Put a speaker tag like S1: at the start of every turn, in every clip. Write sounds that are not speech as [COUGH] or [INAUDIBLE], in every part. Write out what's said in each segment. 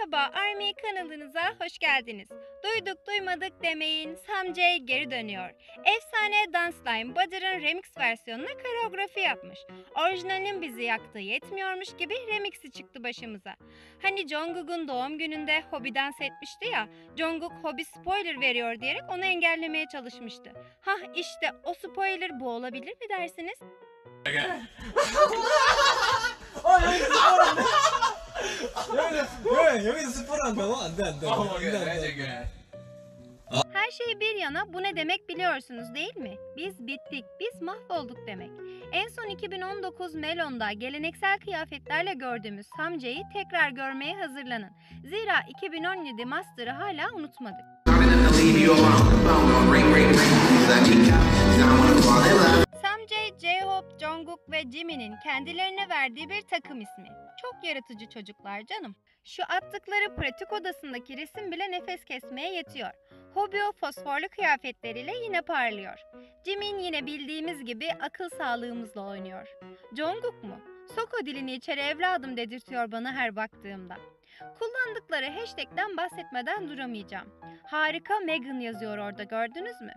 S1: Merhaba Army kanalınıza hoş geldiniz. Duyduk duymadık demeyin Samjay geri dönüyor. Efsane Dance Line Budger'ın remix versiyonuna koreografi yapmış. Orijinalinin bizi yaktığı yetmiyormuş gibi remixi çıktı başımıza. Hani Jungkook'un doğum gününde Hobi dans etmişti ya, Jungkook Hobi spoiler veriyor diyerek onu engellemeye çalışmıştı. Hah işte o spoiler bu olabilir mi dersiniz? [LAUGHS] [LAUGHS]
S2: 여기서 왜 여기서 스포를 한다고? 안돼 안돼.
S3: 어,
S2: 안돼
S3: 그래,
S2: 안돼.
S3: 이제 그래.
S1: Her şey bir yana bu ne demek biliyorsunuz değil mi? Biz bittik, biz mahvolduk demek. En son 2019 Melon'da geleneksel kıyafetlerle gördüğümüz Samja'yı tekrar görmeye hazırlanın. Zira 2017 Master'ı hala unutmadık. Samjay, J-Hope, Jungkook ve Jimin'in kendilerine verdiği bir takım ismi. Çok yaratıcı çocuklar canım. Şu attıkları pratik odasındaki resim bile nefes kesmeye yetiyor. Hobio fosforlu kıyafetleriyle yine parlıyor. Jimin yine bildiğimiz gibi akıl sağlığımızla oynuyor. Jungkook mu? Sok o dilini içeri evladım dedirtiyor bana her baktığımda. Kullandıkları hashtag'ten bahsetmeden duramayacağım. Harika Megan yazıyor orada gördünüz mü?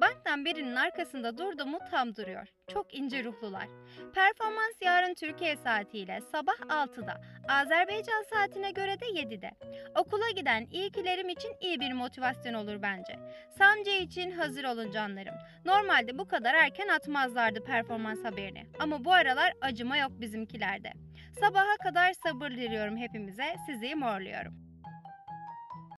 S1: Banktan birinin arkasında durdu mu tam duruyor. Çok ince ruhlular. Performans yarın Türkiye saatiyle sabah 6'da, Azerbaycan saatine göre de 7'de. Okula giden ilkilerim için iyi bir motivasyon olur bence. Samce için hazır olun canlarım. Normalde bu kadar erken atmazlardı performans haberini. Ama bu aralar acıma yok bizimkilerde. Sabaha kadar sabır diliyorum hepimize. Sizi morluyorum.